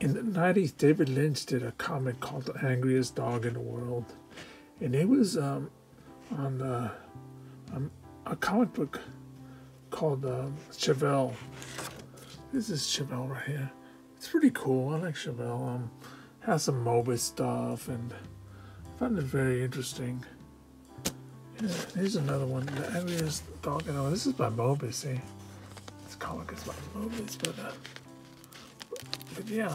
in the 90s, David Lynch did a comic called The Angriest Dog in the World. And it was um, on uh, um, a comic book called uh, Cheval. This is Cheval right here. It's pretty cool. I like Cheval. Um, has some Moebius stuff, and I found it very interesting. Yeah, here's another one. The Angriest Dog in the World. This is by Moebius, see? This comic is by Moebius, but... Uh, but yeah,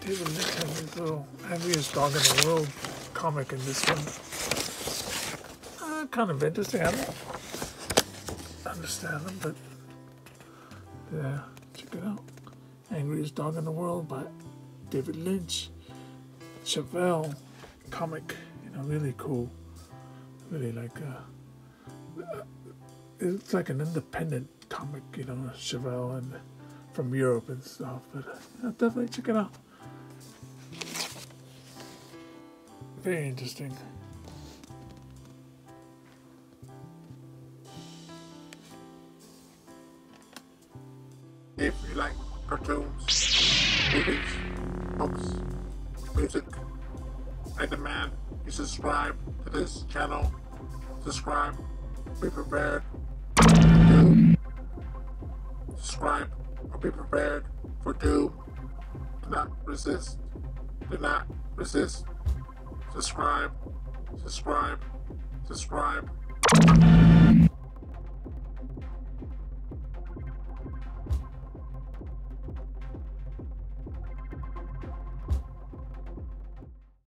David Lynch this little angriest dog in the world comic in this one. Uh, kind of interesting. I don't understand them, but yeah, check it out. Angriest Dog in the World by David Lynch. Cheval comic, you know, really cool. Really like, uh, it's like an independent comic, you know, Cheval and from Europe and stuff, but uh, definitely check it out. Very interesting. If you like cartoons, movies, books, music, I demand you subscribe to this channel. Subscribe, be prepared. Subscribe or be prepared for doom. Do not resist. Do not resist. Subscribe. Subscribe. Subscribe.